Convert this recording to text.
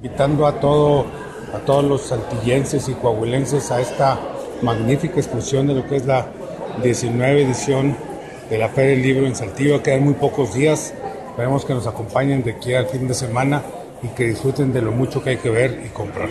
Invitando a, todo, a todos los saltillenses y coahuilenses a esta magnífica exposición de lo que es la 19 edición de la Feria del Libro en Saltillo. Quedan muy pocos días. Esperemos que nos acompañen de aquí al fin de semana y que disfruten de lo mucho que hay que ver y comprar.